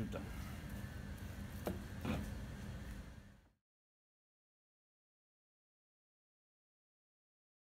言ったの。